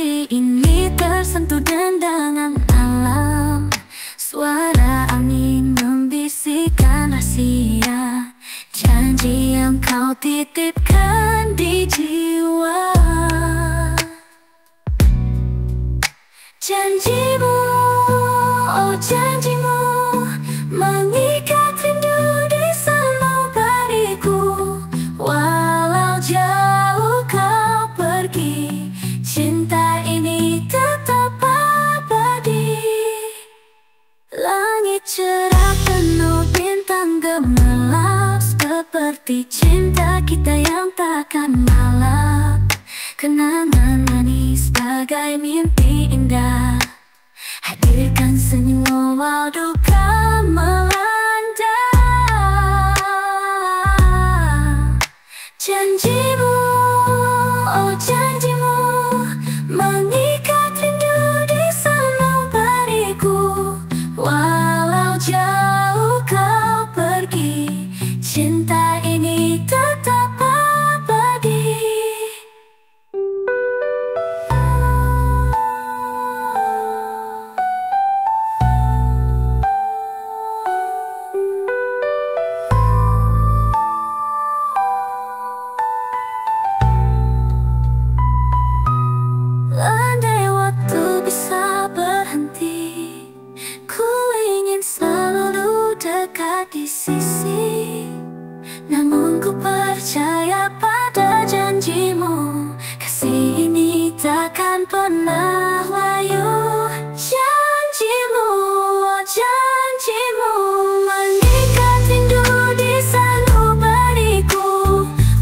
hati ini tersentuh dendangan alam. Suara angin membisikkan rahasia. Janji yang kau titipkan di jiwa. Janjimu Seperti cinta kita yang takkan malap Kenangan manis bagai mimpi indah. Hadirkan senyum walau dekat sisi Namun ku percaya pada janjimu. Kasih ini takkan pernah layu. Janjimu, oh janjimu Mengikat rindu di sanubariku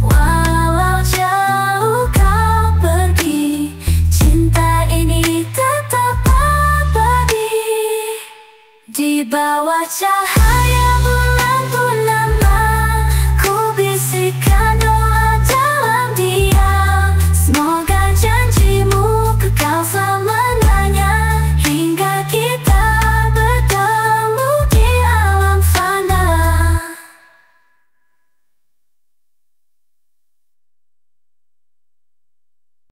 Walau jauh kau pergi Cinta ini tetap abadi. Di bawah cahaya